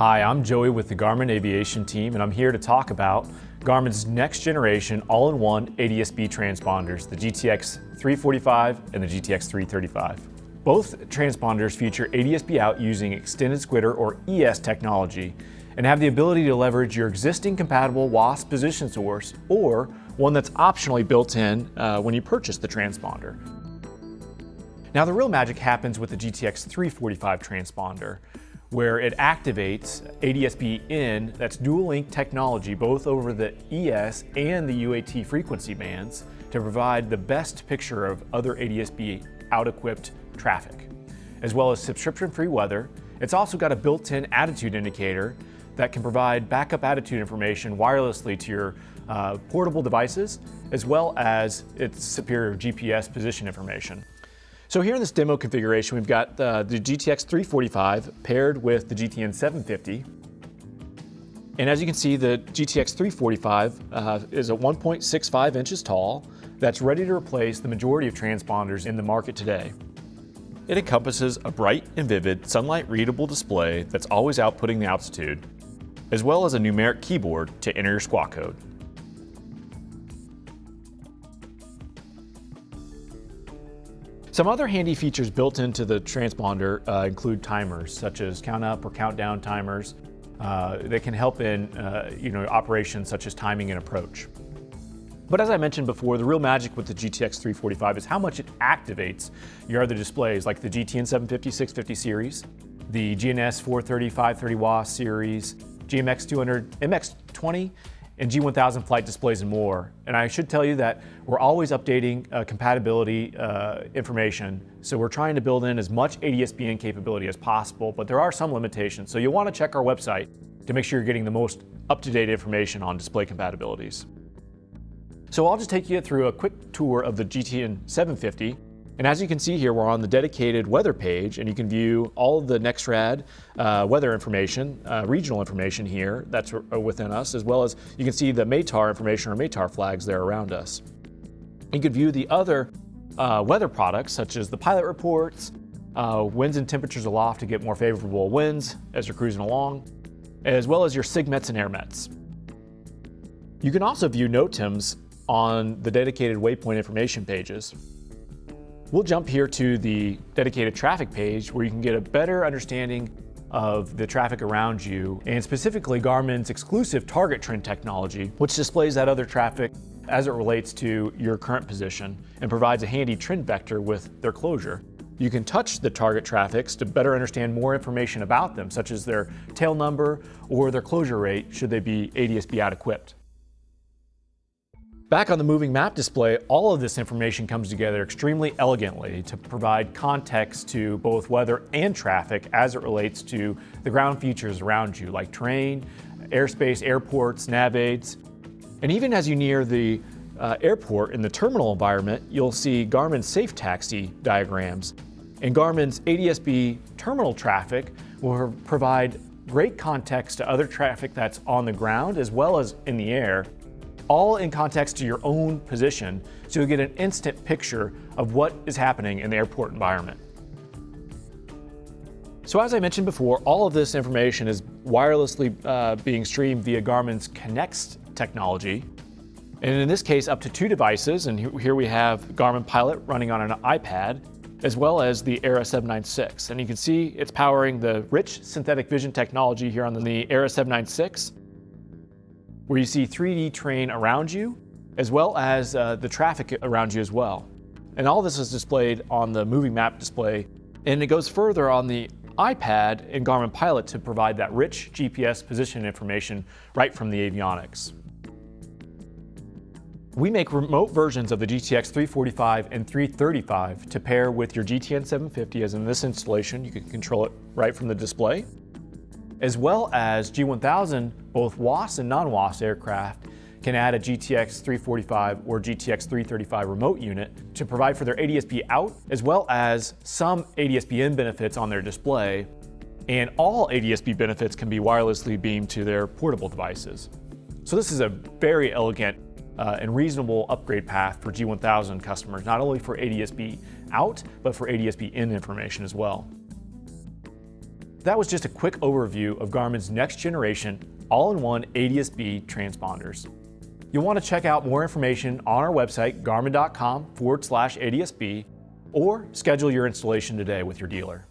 Hi, I'm Joey with the Garmin Aviation team, and I'm here to talk about Garmin's next generation all-in-one ADS-B transponders, the GTX 345 and the GTX 335. Both transponders feature ADS-B out using extended squitter or ES technology and have the ability to leverage your existing compatible WAAS position source or one that's optionally built in uh, when you purchase the transponder. Now the real magic happens with the GTX 345 transponder where it activates ADS-B in, that's dual link technology, both over the ES and the UAT frequency bands to provide the best picture of other ADS-B out-equipped traffic, as well as subscription-free weather. It's also got a built-in attitude indicator that can provide backup attitude information wirelessly to your uh, portable devices, as well as its superior GPS position information. So here in this demo configuration, we've got uh, the GTX 345 paired with the GTN 750. And as you can see, the GTX 345 uh, is a 1.65 inches tall that's ready to replace the majority of transponders in the market today. It encompasses a bright and vivid sunlight readable display that's always outputting the altitude, as well as a numeric keyboard to enter your squawk code. Some other handy features built into the transponder uh, include timers, such as count up or count down timers. Uh, that can help in uh, you know, operations such as timing and approach. But as I mentioned before, the real magic with the GTX 345 is how much it activates your other displays like the GTN 750, 650 series, the GNS 430, 530 WAAS series, GMX 200, MX20, and G1000 flight displays and more. And I should tell you that we're always updating uh, compatibility uh, information. So we're trying to build in as much ADS-B In capability as possible, but there are some limitations. So you'll want to check our website to make sure you're getting the most up-to-date information on display compatibilities. So I'll just take you through a quick tour of the GTN 750 and as you can see here, we're on the dedicated weather page and you can view all of the Nexrad uh, weather information, uh, regional information here that's within us, as well as you can see the METAR information or METAR flags there around us. You can view the other uh, weather products such as the pilot reports, uh, winds and temperatures aloft to get more favorable winds as you're cruising along, as well as your SIGMETs and AirMets. You can also view NOTAMs on the dedicated waypoint information pages. We'll jump here to the dedicated traffic page where you can get a better understanding of the traffic around you and specifically Garmin's exclusive TargetTrend technology, which displays that other traffic as it relates to your current position and provides a handy trend vector with their closure. You can touch the target traffics to better understand more information about them, such as their tail number or their closure rate should they be ADS-B out equipped. Back on the moving map display, all of this information comes together extremely elegantly to provide context to both weather and traffic as it relates to the ground features around you, like terrain, airspace, airports, nav aids. And even as you near the uh, airport in the terminal environment, you'll see Garmin's SafeTaxi diagrams. And Garmin's ADS-B TerminalTraffic will provide great context to other traffic that's on the ground as well as in the air all in context to your own position, so you'll get an instant picture of what is happening in the airport environment. So as I mentioned before, all of this information is wirelessly uh, being streamed via Garmin's Connext technology. And in this case, up to two devices, and here we have Garmin Pilot running on an iPad, as well as the aera 796. And you can see it's powering the rich synthetic vision technology here on the aera 796, where you see 3D terrain around you, as well as uh, the traffic around you as well. And all this is displayed on the moving map display, and it goes further on the iPad and Garmin Pilot to provide that rich GPS position information right from the avionics. We make remote versions of the GTX 345 and 335 to pair with your GTN 750 as in this installation. You can control it right from the display as well as G1000, both WAAS and non-WAAS aircraft can add a GTX 345 or GTX 335 remote unit to provide for their ADS-B out, as well as some ADS-B in benefits on their display. And all ADS-B benefits can be wirelessly beamed to their portable devices. So this is a very elegant uh, and reasonable upgrade path for G1000 customers, not only for ADS-B out, but for ADS-B in information as well. That was just a quick overview of Garmin's next generation all-in-one ADS-B transponders. You'll want to check out more information on our website, garmin.com forward slash ADS-B, or schedule your installation today with your dealer.